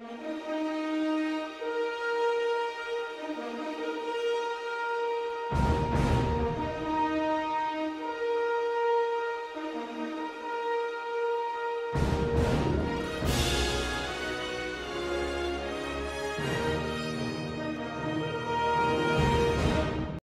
Mm-hmm.